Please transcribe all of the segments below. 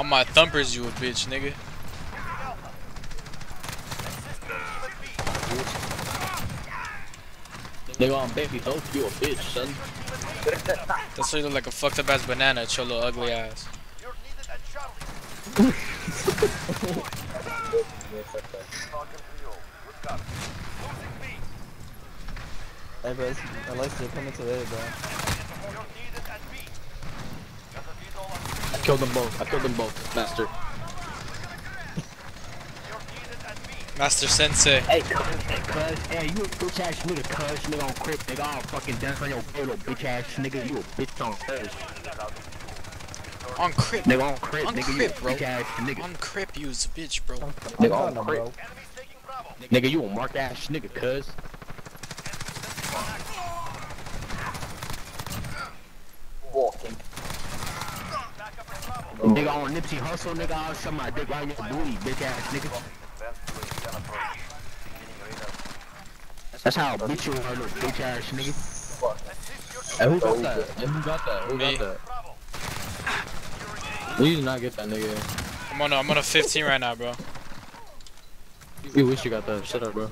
On my thumpers, you a bitch, nigga. Nigga on baby dope, you a bitch, son. That's why you look like a fucked up ass banana, at your little ugly ass. Hey, bro, Alexa, coming to A, bro. Killed them both. I killed them both, master. Master Sensei. Hey, cuz, hey, cuz, hey, you a bitch ass nigga, cuz, nigga on crip, nigga, I'll fucking dance on your little bitch ass nigga, you a bitch on cuz. On Crip. Nigga on crip, On nigga, you a bro. bitch ass nigga. On Crip, you a bitch, bro. Nigga on bro. crip. Nigga, you a mark ass nigga, cuz. Nigga on Nipsey Hussle, nigga, I'll shove my dick right in your booty, bitch ass nigga. That's how bitch you are, little bitch ass nigga. Hey, who got that? Hey, who got that? Who got that? You did not get that nigga. I'm on a, I'm on a 15 right now, bro. We wish you got that. Shut up, bro.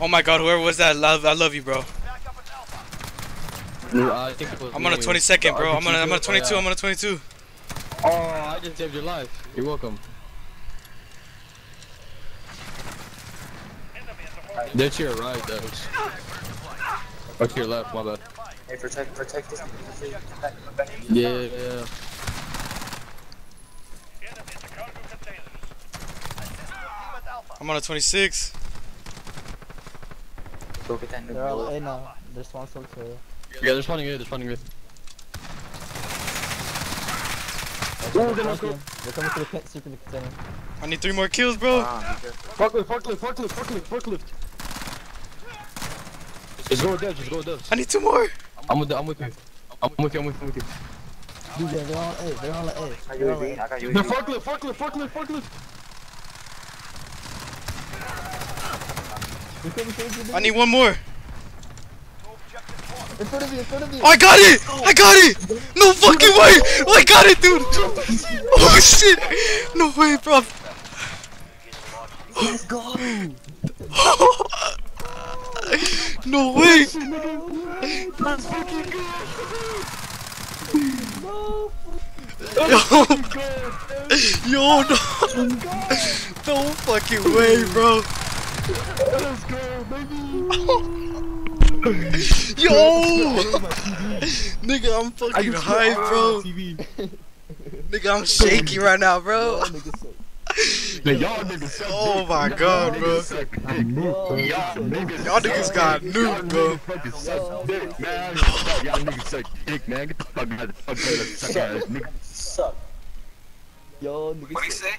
Oh my god, whoever was that, love, I love you, bro. No, I think it was I'm on a me. 22nd, bro. Oh, I'm on a, I'm on a 22. I'm on a 22. Oh, I just saved your life. You're welcome. They're to your right, though. Or to your left, my bad. Hey, protect, protect this. Yeah, yeah, yeah. I'm on a 26. Go get that new They're all bullet. A now. They're spawn still to Yeah, they're spawning here, they're spawning here. They're coming They're coming to the pit, super container. I need three more kills, bro. Ah. Forklift, forklift, forklift, forklift, forklift. Just go with devs, just go with devs. I need two more. I'm with, the, I'm with you. I'm with you, I'm with you, I'm with you. DJ, they're all A. They're all A. I got They're all UAV, A. I got The forklift, forklift, forklift, forklift. They're coming to you. I need one more. In front of you, in front of you. Oh, I got it! I got it! No fucking way! Oh, I got it, dude! Oh shit! No way, bro. Let's go. no way! Yo, yo, no, no fucking way, bro. Yo, nigga, I'm fucking high, bro. Nigga, I'm shaking right now, bro. Now y'all niggas Oh my god, bro. suck dick. Yo, Y'all niggas Y'all niggas got Y'all nuked, bro. niggas suck dick, man. Y'all niggas suck dick, man. Get the fuck out of the fuck out of the suck ass nigga. Suck. Yo, nigga. What do you say?